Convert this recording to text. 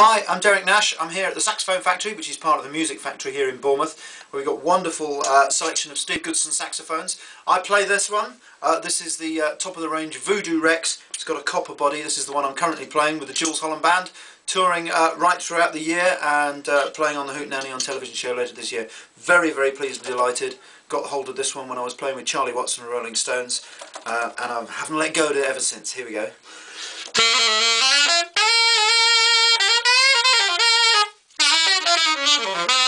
Hi, I'm Derek Nash. I'm here at the Saxophone Factory, which is part of the Music Factory here in Bournemouth, where we've got a wonderful uh, selection of Steve Goodson saxophones. I play this one. Uh, this is the uh, top of the range Voodoo Rex. It's got a copper body. This is the one I'm currently playing with the Jools Holland Band, touring uh, right throughout the year and uh, playing on the Hootenanny on television show later this year. Very, very pleased and delighted. Got hold of this one when I was playing with Charlie Watson and Rolling Stones, uh, and I haven't let go of it ever since. Here we go. Yeah.